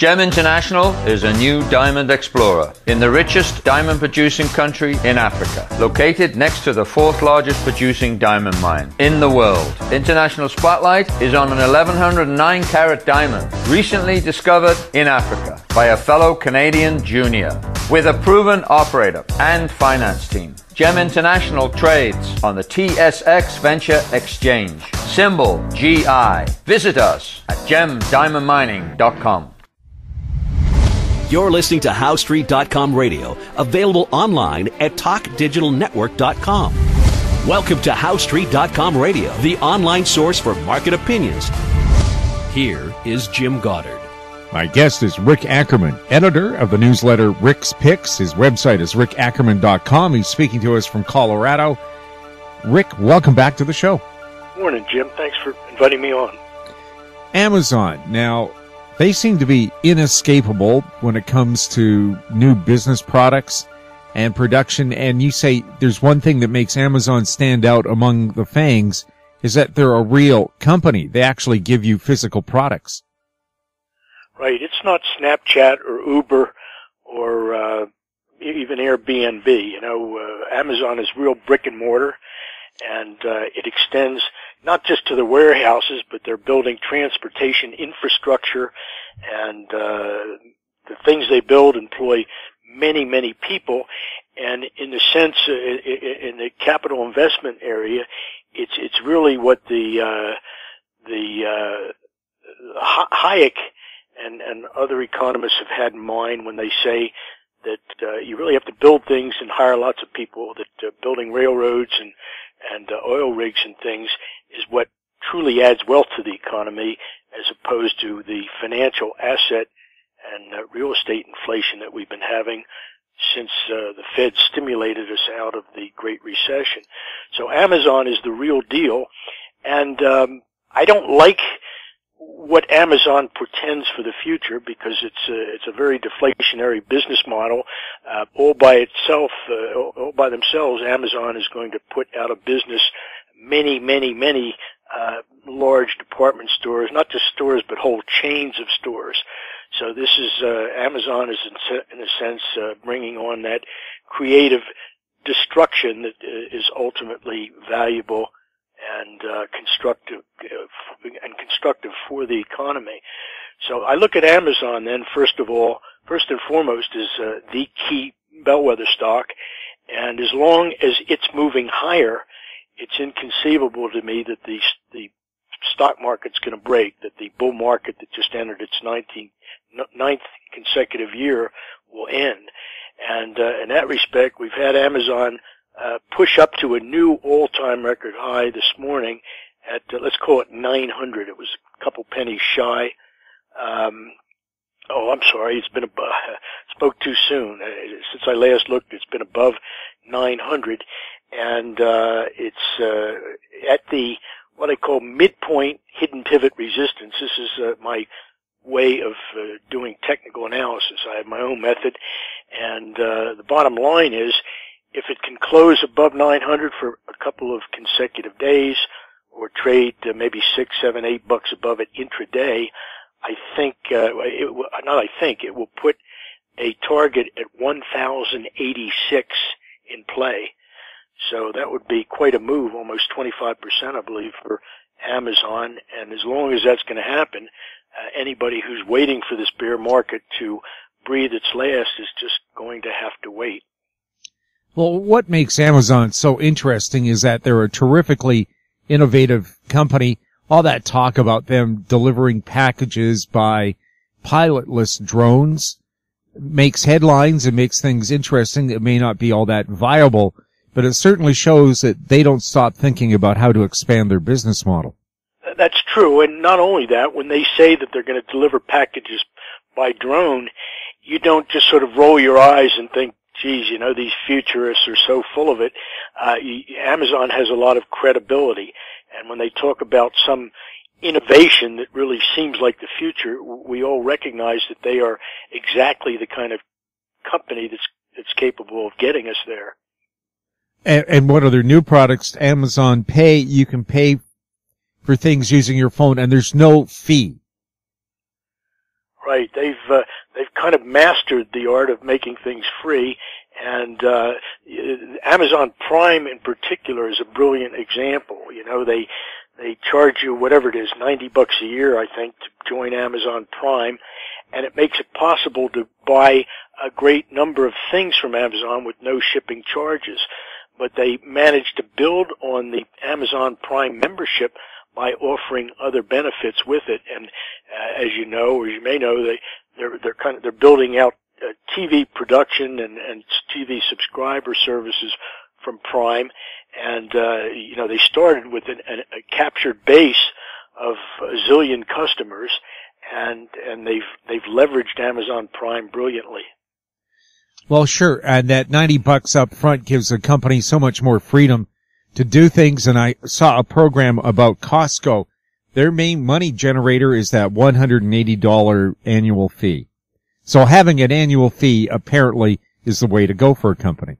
Gem International is a new diamond explorer in the richest diamond producing country in Africa, located next to the fourth largest producing diamond mine in the world. International Spotlight is on an 1109 carat diamond recently discovered in Africa by a fellow Canadian junior with a proven operator and finance team. Gem International trades on the TSX Venture Exchange. Symbol GI. Visit us at gemdiamondmining.com. You're listening to HoweStreet.com radio, available online at TalkDigitalNetwork.com. Welcome to HoweStreet.com radio, the online source for market opinions. Here is Jim Goddard. My guest is Rick Ackerman, editor of the newsletter Rick's Picks. His website is rickackerman.com. He's speaking to us from Colorado. Rick, welcome back to the show. Morning, Jim. Thanks for inviting me on. Amazon. Now, they seem to be inescapable when it comes to new business products and production. And you say there's one thing that makes Amazon stand out among the fangs is that they're a real company. They actually give you physical products. Right. It's not Snapchat or Uber or uh, even Airbnb. You know, uh, Amazon is real brick and mortar, and uh, it extends not just to the warehouses, but they're building transportation infrastructure, and uh, the things they build employ many, many people. And in the sense, uh, in the capital investment area, it's it's really what the uh, the uh, Hayek and and other economists have had in mind when they say that uh, you really have to build things and hire lots of people. That uh, building railroads and and uh, oil rigs and things is what truly adds wealth to the economy as opposed to the financial asset and uh, real estate inflation that we've been having since uh, the Fed stimulated us out of the Great Recession. So Amazon is the real deal, and um, I don't like what Amazon pretends for the future because it's a, it's a very deflationary business model. Uh, all by itself, uh, all by themselves, Amazon is going to put out of business many, many, many uh, large department stores, not just stores, but whole chains of stores. So this is uh, Amazon is in, in a sense uh, bringing on that creative destruction that uh, is ultimately valuable and uh, constructive uh, and constructive for the economy. So I look at Amazon then first of all, first and foremost is uh, the key bellwether stock, and as long as it's moving higher, it's inconceivable to me that the the stock market's going to break, that the bull market that just entered its 19th, ninth consecutive year will end. And uh, in that respect, we've had Amazon uh, push up to a new all-time record high this morning at uh, let's call it 900. It was a couple pennies shy. Um, oh, I'm sorry, it's been above. Spoke too soon. Uh, since I last looked, it's been above 900, and uh, it's uh, at the what I call midpoint hidden pivot resistance. This is uh, my way of uh, doing technical analysis. I have my own method, and uh, the bottom line is if it can close above 900 for a couple of or uh, maybe six, seven, eight bucks above it intraday, I think, uh, it, not I think, it will put a target at 1,086 in play. So that would be quite a move, almost 25%, I believe, for Amazon. And as long as that's going to happen, uh, anybody who's waiting for this bear market to breathe its last is just going to have to wait. Well, what makes Amazon so interesting is that they're a terrifically innovative company. All that talk about them delivering packages by pilotless drones makes headlines and makes things interesting. It may not be all that viable, but it certainly shows that they don't stop thinking about how to expand their business model. That's true. And not only that, when they say that they're going to deliver packages by drone, you don't just sort of roll your eyes and think, geez, you know, these futurists are so full of it. Uh, Amazon has a lot of credibility. And when they talk about some innovation that really seems like the future, we all recognize that they are exactly the kind of company that's, that's capable of getting us there. And, and what their new products? Amazon Pay, you can pay for things using your phone and there's no fee. Right. They've uh, they've kind of mastered the art of making things free, and uh, Amazon Prime in particular is a brilliant example. You know, they they charge you whatever it is, ninety bucks a year, I think, to join Amazon Prime, and it makes it possible to buy a great number of things from Amazon with no shipping charges. But they managed to build on the Amazon Prime membership by offering other benefits with it. And uh, as you know, or you may know, they they're they're kind of they're building out TV production and and TV subscriber services from Prime, and uh, you know they started with an, an, a captured base of a zillion customers, and and they've they've leveraged Amazon Prime brilliantly. Well, sure, and that ninety bucks up front gives a company so much more freedom to do things. And I saw a program about Costco. Their main money generator is that $180 annual fee. So having an annual fee apparently is the way to go for a company.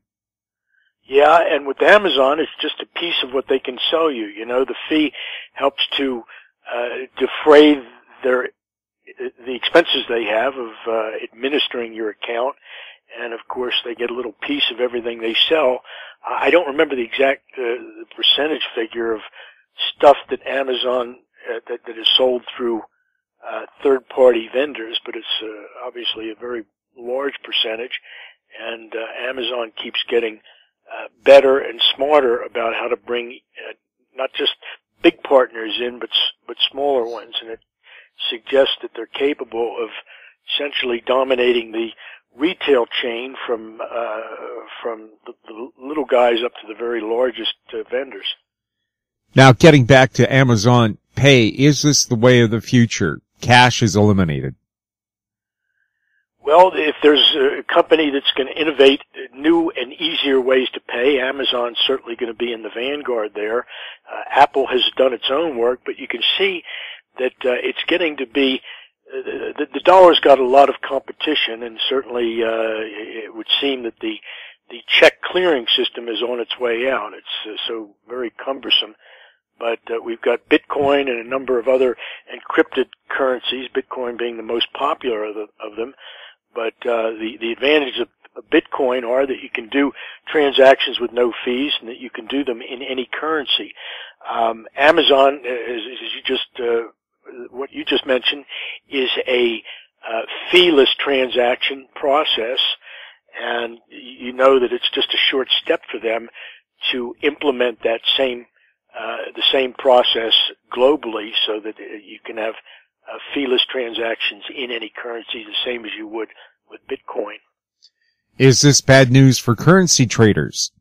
Yeah, and with Amazon, it's just a piece of what they can sell you. You know, the fee helps to uh, defray their the expenses they have of uh, administering your account, and of course, they get a little piece of everything they sell. I don't remember the exact uh, percentage figure of stuff that Amazon uh, that, that is sold through uh, third-party vendors, but it's uh, obviously a very large percentage, and uh, Amazon keeps getting uh, better and smarter about how to bring uh, not just big partners in, but but smaller ones, and it suggests that they're capable of essentially dominating the retail chain from uh, from the, the, little guys up to the very largest vendors. Now, getting back to Amazon Pay, is this the way of the future? Cash is eliminated. Well, if there's a company that's going to innovate new and easier ways to pay, Amazon's certainly going to be in the vanguard there. Uh, Apple has done its own work, but you can see that uh, it's getting to be the, the dollar's got a lot of competition, and certainly uh, it would seem that the the check clearing system is on its way out. It's uh, so very cumbersome. But uh, we've got Bitcoin and a number of other encrypted currencies, Bitcoin being the most popular of, the, of them. But uh, the the advantages of Bitcoin are that you can do transactions with no fees and that you can do them in any currency. Um, Amazon, as, as you just uh, what you just mentioned is a uh, feeless transaction process, and you know that it's just a short step for them to implement that same uh, the same process globally, so that you can have uh, feeless transactions in any currency, the same as you would with Bitcoin. Is this bad news for currency traders?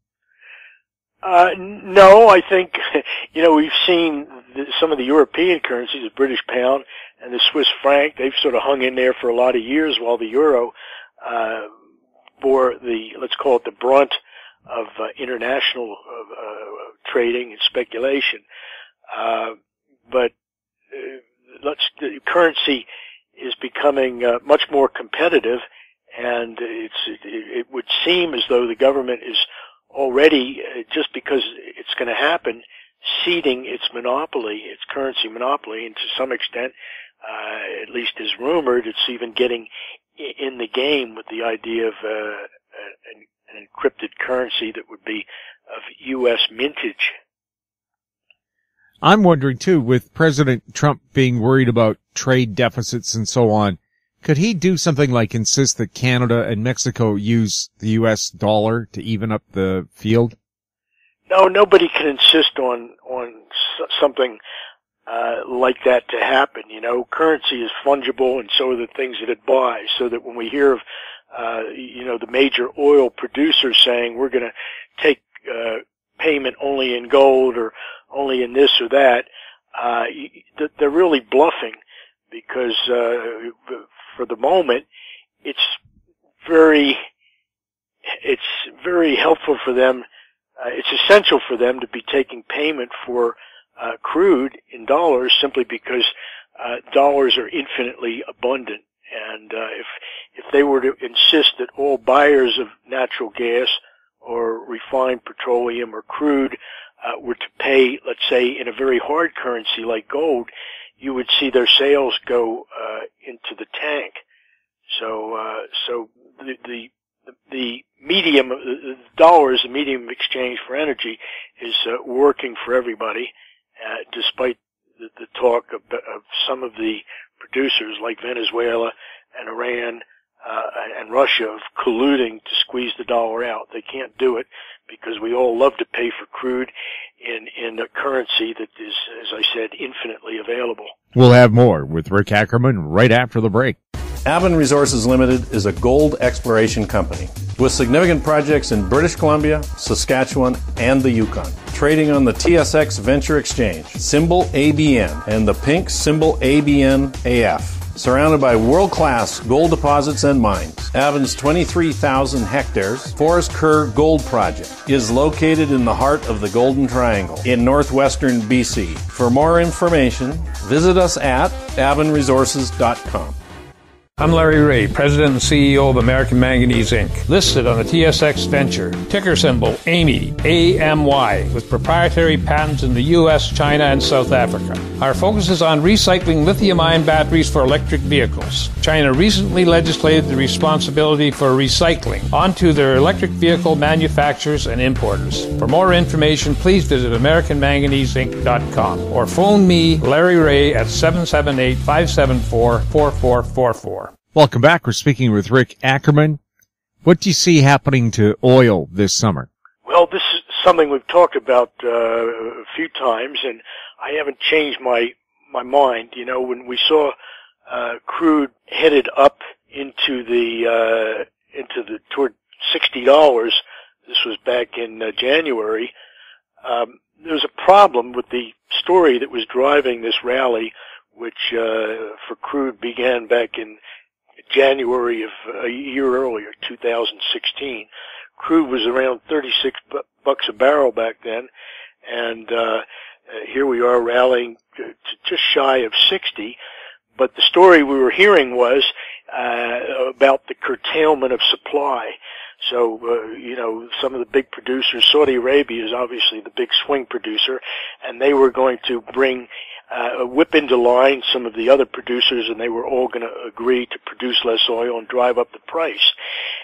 Uh, no, I think, you know, we've seen the, some of the European currencies, the British pound and the Swiss franc, they've sort of hung in there for a lot of years while the euro, uh, bore the, let's call it the brunt of uh, international uh, uh trading and speculation. Uh, but uh, let's, the currency is becoming uh, much more competitive and it's, it, it would seem as though the government is already, uh, just because it's going to happen, ceding its monopoly, its currency monopoly, and to some extent, uh, at least is rumored, it's even getting in the game with the idea of uh, an, an encrypted currency that would be of U.S. mintage. I'm wondering too, with President Trump being worried about trade deficits and so on, could he do something like insist that Canada and Mexico use the U.S. dollar to even up the field? No, nobody can insist on on something uh, like that to happen. You know, currency is fungible, and so are the things that it buys. So that when we hear of, uh, you know, the major oil producers saying we're going to take uh, payment only in gold or only in this or that, uh, they're really bluffing because uh, for the moment, it's very, it's very helpful for them. Uh, it's essential for them to be taking payment for uh, crude in dollars simply because uh, dollars are infinitely abundant. And uh, if if they were to insist that all buyers of natural gas or refined petroleum or crude uh, were to pay, let's say, in a very hard currency like gold, you would see their sales go uh, into the tank. So, uh, so the, the, the medium, the dollar as a medium of exchange for energy is uh, working for everybody, uh, despite the, the talk of, of some of the producers like Venezuela and Iran uh, and Russia of colluding to squeeze the dollar out. They can't do it because we all love to pay for crude in in a currency that is, as I said, infinitely available. We'll have more with Rick Ackerman right after the break. Aben Resources Limited is a gold exploration company with significant projects in British Columbia, Saskatchewan, and the Yukon. Trading on the TSX Venture Exchange, symbol ABN, and the pink symbol ABN AF surrounded by world-class gold deposits and mines. Aben's 23,000 hectares Forest Kerr Gold Project is located in the heart of the Golden Triangle in northwestern BC. For more information, visit us at abenresources.com. I'm Larry Reaugh, President and CEO of American Manganese Inc., listed on the TSX Venture, ticker symbol AMY, A-M-Y, with proprietary patents in the US, China, and South Africa. Our focus is on recycling lithium-ion batteries for electric vehicles. China recently legislated the responsibility for recycling onto their electric vehicle manufacturers and importers. For more information, please visit AmericanManganeseInc.com or phone me, Larry Reaugh, at 778 574 4444. Welcome back. We're speaking with Rick Ackerman. What do you see happening to oil this summer? Well, this is something we've talked about uh, a few times, and I haven't changed my my mind. You know, when we saw uh, crude headed up into the uh, into the toward sixty dollars, this was back in uh, January. Um, there was a problem with the story that was driving this rally, which uh, for crude began back in January of a year earlier, 2016. Crude was around 36 bucks a barrel back then, and uh, here we are rallying to just shy of 60. But the story we were hearing was uh, about the curtailment of supply. So, uh, you know, some of the big producers, Saudi Arabia is obviously the big swing producer, and they were going to bring uh, whip into line some of the other producers and they were all going to agree to produce less oil and drive up the price.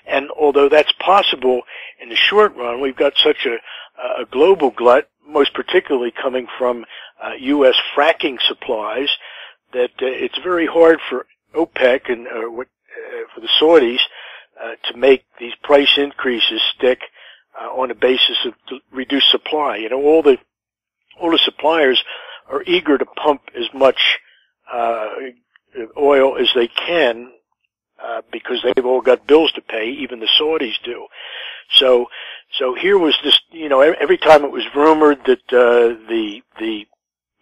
And although that's possible in the short run, we've got such a, a global glut, most particularly coming from uh, U.S. fracking supplies, that uh, it's very hard for OPEC and uh, what, uh, for the Saudis uh, to make these price increases stick on a basis of reduced supply. You know, all the all the suppliers are eager to pump as much uh, oil as they can uh, because they've all got bills to pay. Even the Saudis do. So, so here was this. You know, every time it was rumored that uh, the the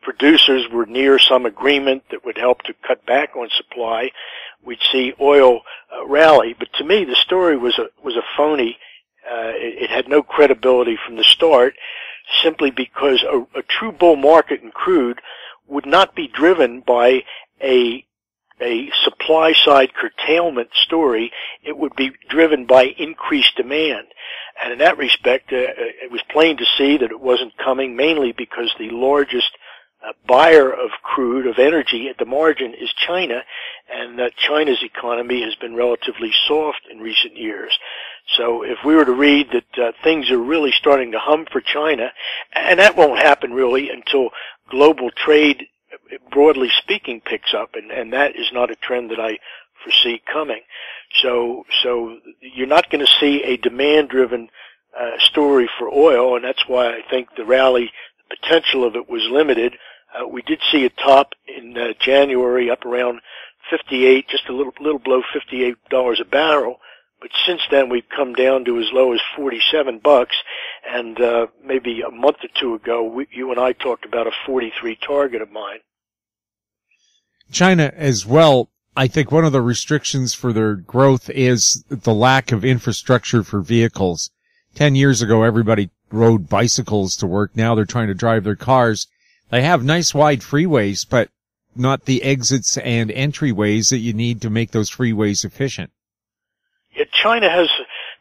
producers were near some agreement that would help to cut back on supply, we'd see oil uh, rally. But to me, the story was a was a phony. Uh, it, it had no credibility from the start simply because a, a true bull market in crude would not be driven by a a supply side curtailment story, it would be driven by increased demand. And in that respect, uh, it was plain to see that it wasn't coming mainly because the largest uh, buyer of crude, of energy at the margin is China, and uh, China's economy has been relatively soft in recent years. So if we were to read that uh, things are really starting to hum for China, and that won't happen really until global trade, broadly speaking, picks up, and, and that is not a trend that I foresee coming. So, so you're not going to see a demand-driven uh, story for oil, and that's why I think the rally, the potential of it was limited. Uh, we did see a top in uh, January up around 58, just a little, little below $58 a barrel. But since then, we've come down to as low as 47 bucks. And uh, maybe a month or two ago, we, you and I talked about a 43 target of mine. China as well. I think one of the restrictions for their growth is the lack of infrastructure for vehicles. Ten years ago, everybody rode bicycles to work. Now they're trying to drive their cars. They have nice wide freeways, but not the exits and entryways that you need to make those freeways efficient. China has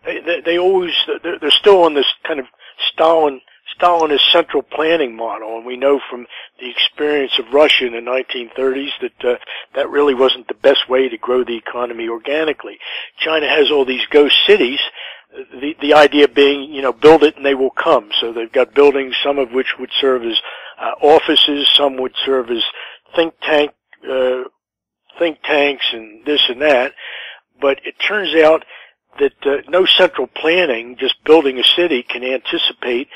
they, they, they always they're, they're still on this kind of Stalin Stalinist central planning model, and we know from the experience of Russia in the 1930s that uh, that really wasn't the best way to grow the economy organically. China has all these ghost cities. The the idea being, you know, build it and they will come. So they've got buildings, some of which would serve as uh, offices, some would serve as think tank uh, think tanks and this and that. But it turns out that uh, no central planning, just building a city, can anticipate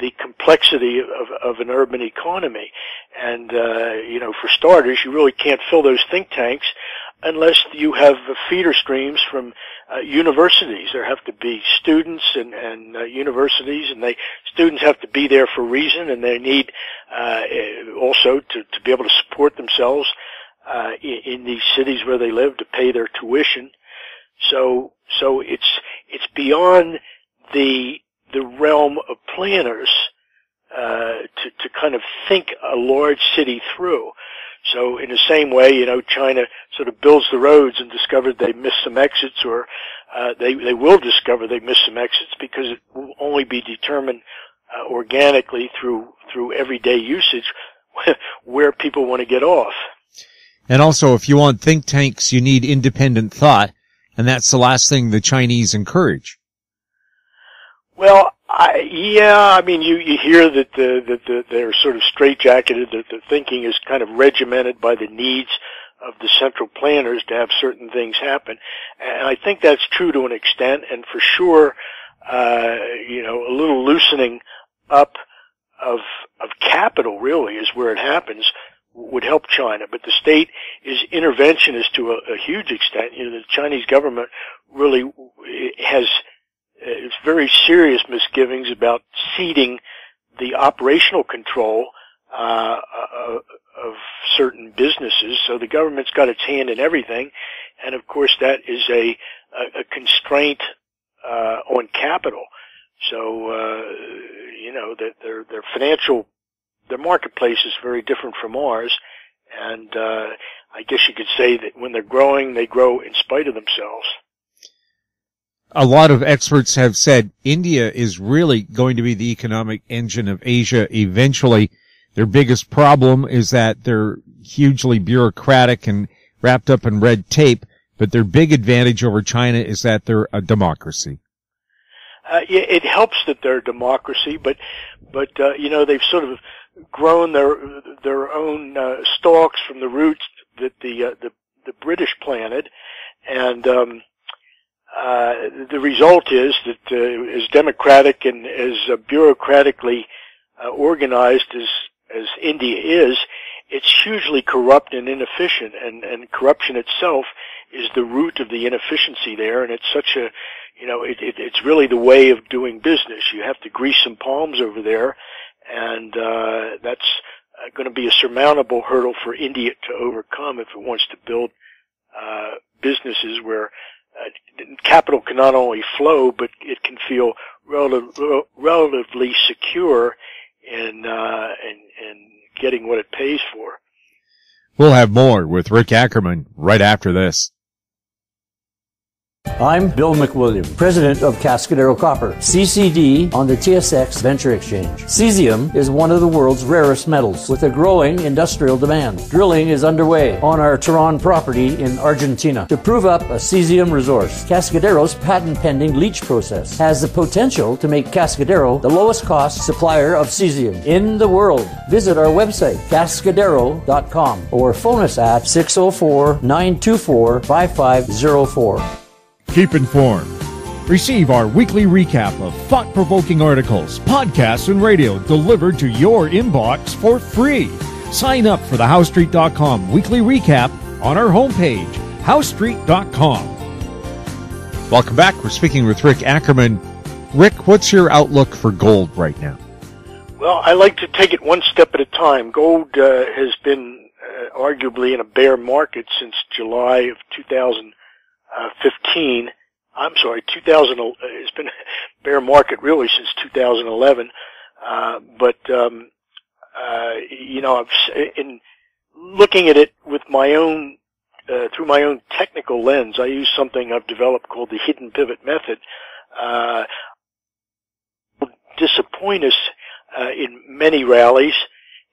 the complexity of, of an urban economy. And, uh, you know, for starters, you really can't fill those think tanks unless you have feeder streams from uh, universities. There have to be students and, and uh, universities, and they students have to be there for a reason, and they need uh, also to, to be able to support themselves uh, in, in these cities where they live to pay their tuition. So, so it's, it's beyond the, the realm of planners, uh, to, to kind of think a large city through. So in the same way, you know, China sort of builds the roads and discovered they missed some exits or, uh, they, they will discover they missed some exits because it will only be determined, uh, organically through, through everyday usage where people want to get off. And also, if you want think tanks, you need independent thought. And that's the last thing the Chinese encourage. Well, I, yeah, I mean, you, you hear that the, that the, they're sort of straitjacketed, that the thinking is kind of regimented by the needs of the central planners to have certain things happen. And I think that's true to an extent, and for sure, uh, you know, a little loosening up of, of capital really is where it happens would help China, but the state is interventionist to a, a huge extent. You know, the Chinese government really has it's very serious misgivings about ceding the operational control uh, uh, of certain businesses. So the government's got its hand in everything, and of course that is a a, constraint uh, on capital. So uh, you know that their their financial their marketplace is very different from ours, and uh, I guess you could say that when they're growing, they grow in spite of themselves. A lot of experts have said India is really going to be the economic engine of Asia eventually. Their biggest problem is that they're hugely bureaucratic and wrapped up in red tape, but their big advantage over China is that they're a democracy. Uh, it helps that they're a democracy, but but uh, you know they've sort of grown their their own uh, stalks from the roots that the uh, the, the British planted, and um, uh, the result is that uh, as democratic and as uh, bureaucratically uh, organized as as India is, it's hugely corrupt and inefficient, and and corruption itself is the root of the inefficiency there, and it's such a you know, it, it, it's really the way of doing business. You have to grease some palms over there, and uh, that's uh, going to be a surmountable hurdle for India to overcome if it wants to build uh, businesses where uh, capital can not only flow, but it can feel relative, relatively secure in, uh, in, in getting what it pays for. We'll have more with Rick Ackerman right after this. I'm Bill McWilliam, president of Cascadero Copper, CCD on the TSX Venture Exchange. Cesium is one of the world's rarest metals with a growing industrial demand. Drilling is underway on our Taron property in Argentina to prove up a cesium resource. Cascadero's patent pending leach process has the potential to make Cascadero the lowest cost supplier of cesium in the world. Visit our website, cascadero.com, or phone us at 604 924 5504. Keep informed. Receive our weekly recap of thought provoking articles, podcasts, and radio delivered to your inbox for free. Sign up for the HoweStreet.com weekly recap on our homepage, HoweStreet.com. Welcome back. We're speaking with Rick Ackerman. Rick, what's your outlook for gold right now? Well, I like to take it one step at a time. Gold uh, has been uh, arguably in a bear market since July of 2000. Uh, 15. I'm sorry, 2000. Uh, it's been bear market really since 2011. Uh, but um, uh, you know, I've, in looking at it with my own uh, through my own technical lens, I use something I've developed called the hidden pivot method. Uh, disappoint us uh, in many rallies,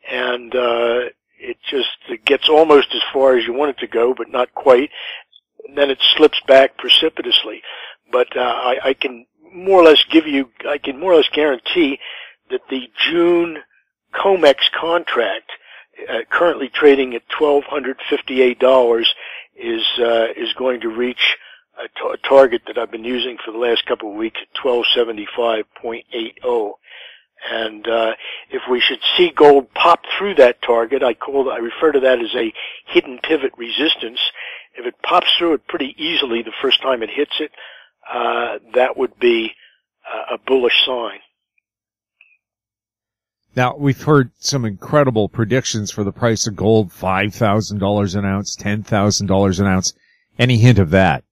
and uh, it just it gets almost as far as you want it to go, but not quite. And then it slips back precipitously. But uh, I, I can more or less give you, I can more or less guarantee that the June COMEX contract, uh, currently trading at twelve hundred fifty-eight dollars, is uh, is going to reach a, t- a target that I've been using for the last couple of weeks twelve seventy-five point eight zero. And uh, if we should see gold pop through that target, I call I refer to that as a hidden pivot resistance. If it pops through it pretty easily the first time it hits it, uh, that would be uh, a bullish sign. Now we've heard some incredible predictions for the price of gold: five thousand dollars an ounce, ten thousand dollars an ounce. Any hint of that?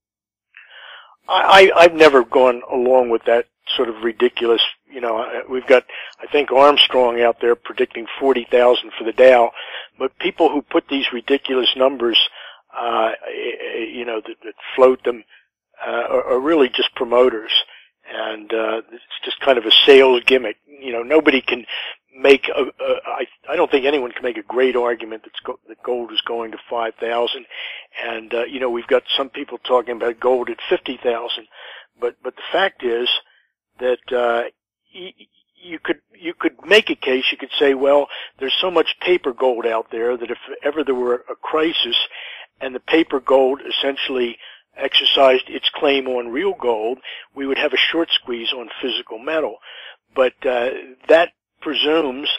I, I I've never gone along with that sort of ridiculous. You know, we've got I think Armstrong out there predicting forty thousand for the Dow, but people who put these ridiculous numbers, uh, you know, that, that float them, uh, are, are really just promoters, and uh, it's just kind of a sales gimmick. You know, nobody can make a, a I, I don't think anyone can make a great argument that, go, that gold is going to 5,000 and uh, you know we've got some people talking about gold at 50,000 but but the fact is that uh you could you could make a case. You could say well there's so much paper gold out there that if ever there were a crisis and the paper gold essentially exercised its claim on real gold we would have a short squeeze on physical metal. But uh, that presumes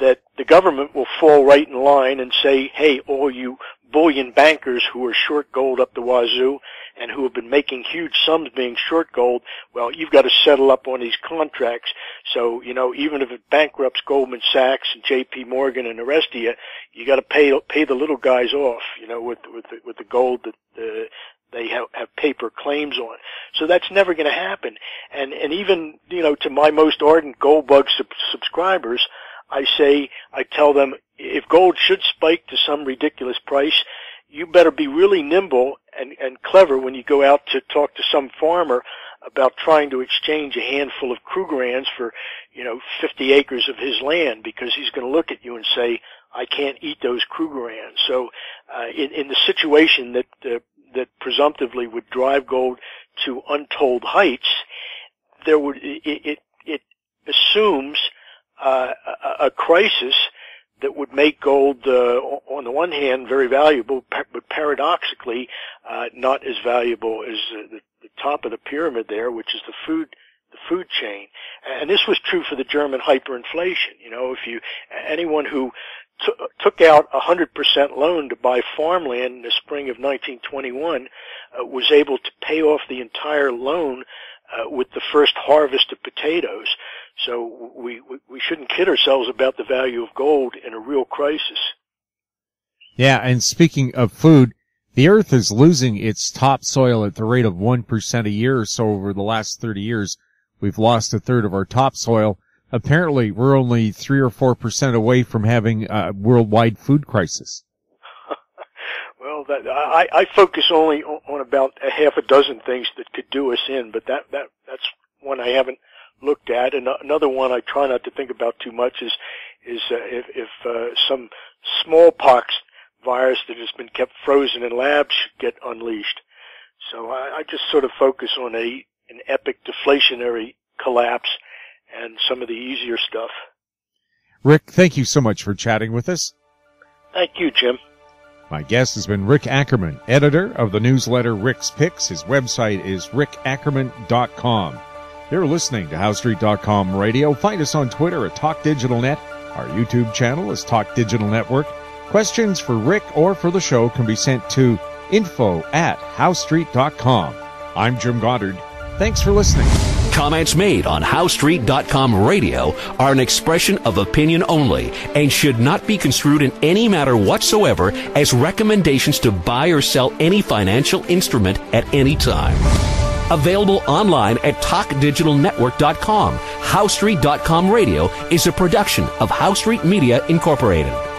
that the government will fall right in line and say, hey, all you bullion bankers who are short gold up the wazoo and who have been making huge sums being short gold, well, you've got to settle up on these contracts. So, you know, even if it bankrupts Goldman Sachs and JP Morgan and the rest of you, you got to pay, pay the little guys off, you know, with, with, the, with the gold that, uh, they have, have paper claims on. So that's never going to happen. And, and even, you know, to my most ardent gold bug sub- subscribers, I say, I tell them, if gold should spike to some ridiculous price, you better be really nimble and, and clever when you go out to talk to some farmer about trying to exchange a handful of Krugerrands for, you know, 50 acres of his land because he's going to look at you and say, I can't eat those Krugerrands. So, uh, in, in the situation that, uh, that presumptively would drive gold to untold heights, there would, it, it, it assumes uh, a, crisis that would make gold, uh, on the one hand, very valuable, but paradoxically, uh, not as valuable as uh, the, the top of the pyramid there, which is the food the food chain. And this was true for the German hyperinflation. You know, if you anyone who t- took out a hundred percent loan to buy farmland in the spring of 1921 uh, was able to pay off the entire loan uh, with the first harvest of potatoes. So we, we, we shouldn't kid ourselves about the value of gold in a real crisis. Yeah, and speaking of food, the earth is losing its topsoil at the rate of 1% a year. or So over the last 30 years, we've lost a third of our topsoil. Apparently, we're only 3 or 4% away from having a worldwide food crisis. well, that, I, I focus only on about a half a dozen things that could do us in, but that, that, that's one I haven't looked at. And another one I try not to think about too much is is uh, if, if uh, some smallpox virus that has been kept frozen in labs should get unleashed. So I, I just sort of focus on a an epic deflationary collapse and some of the easier stuff. Rick, thank you so much for chatting with us. Thank you, Jim. My guest has been Rick Ackerman, editor of the newsletter Rick's Picks. His website is rickackerman.com. You're listening to HoweStreet.com radio. Find us on Twitter at Talk Digital Net. Our YouTube channel is Talk Digital Network. Questions for Rick or for the show can be sent to info at HoweStreet.com. I'm Jim Goddard. Thanks for listening. Comments made on HoweStreet.com radio are an expression of opinion only and should not be construed in any matter whatsoever as recommendations to buy or sell any financial instrument at any time. Available online at TalkDigitalNetwork.com. HoweStreet.com radio is a production of HoweStreet Media Incorporated.